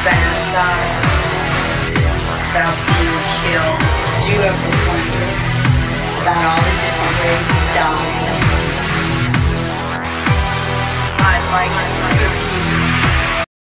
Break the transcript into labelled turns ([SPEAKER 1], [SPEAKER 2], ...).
[SPEAKER 1] fantasize about being killed. Do you ever wonder about all the different ways you die? I like to spooky.